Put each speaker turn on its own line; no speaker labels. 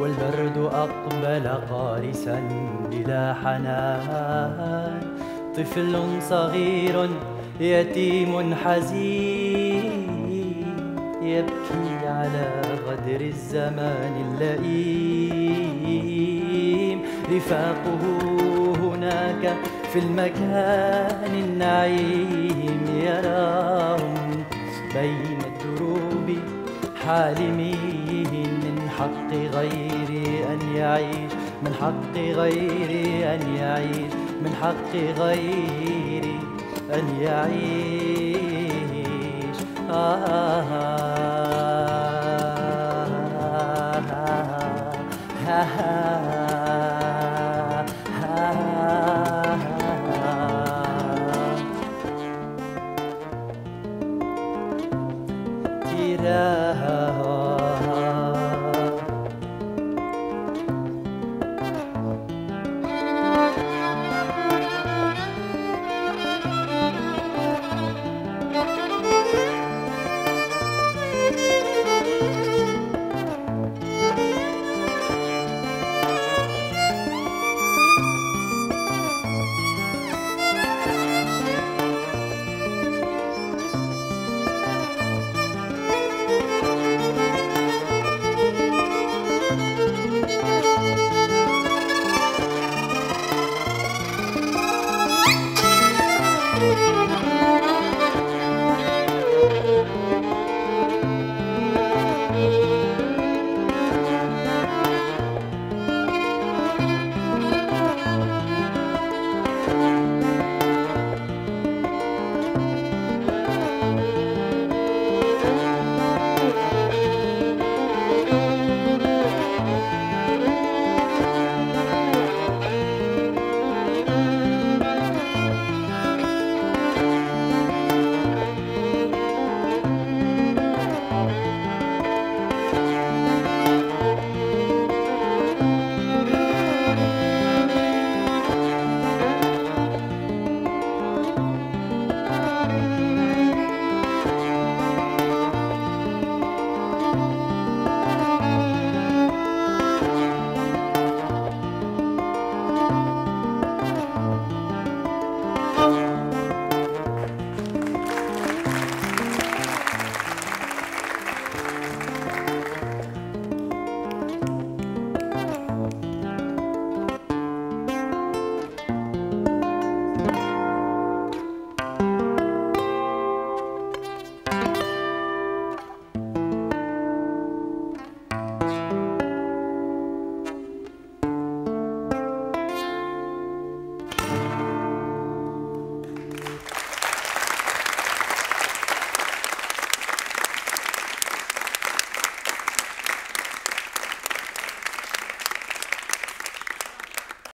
والبرد أقبل قارسا بلا حنان. طفل صغير يتيم حزين يبكي على غدر الزمان اللئيم. رفاقه هناك في المكان النعيم يراهم بين الدروب حالمين من حق غيري أن يعيش من حق غيري أن يعيش من حق غيري أن يعيش. آه آه آه.